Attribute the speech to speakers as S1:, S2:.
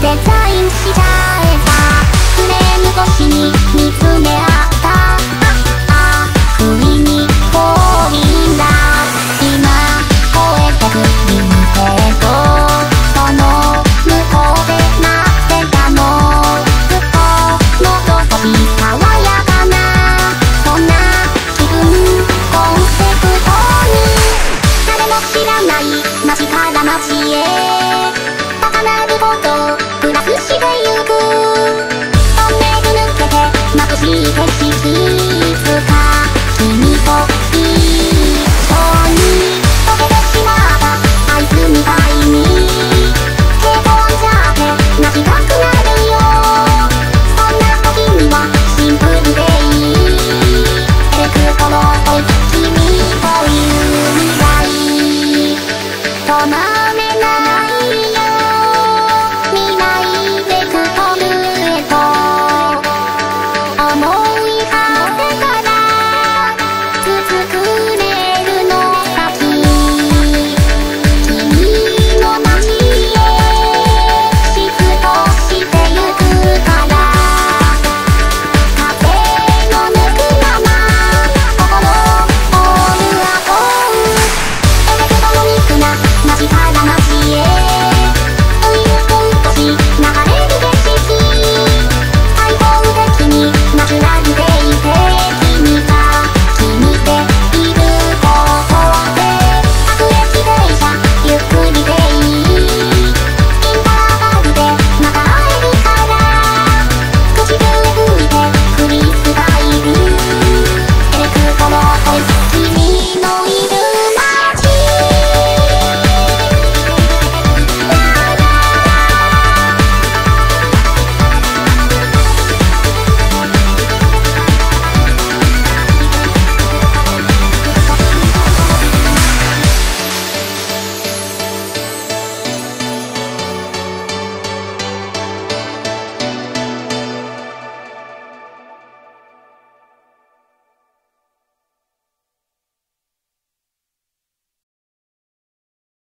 S1: デザインしたみないで未来ベクトへと思う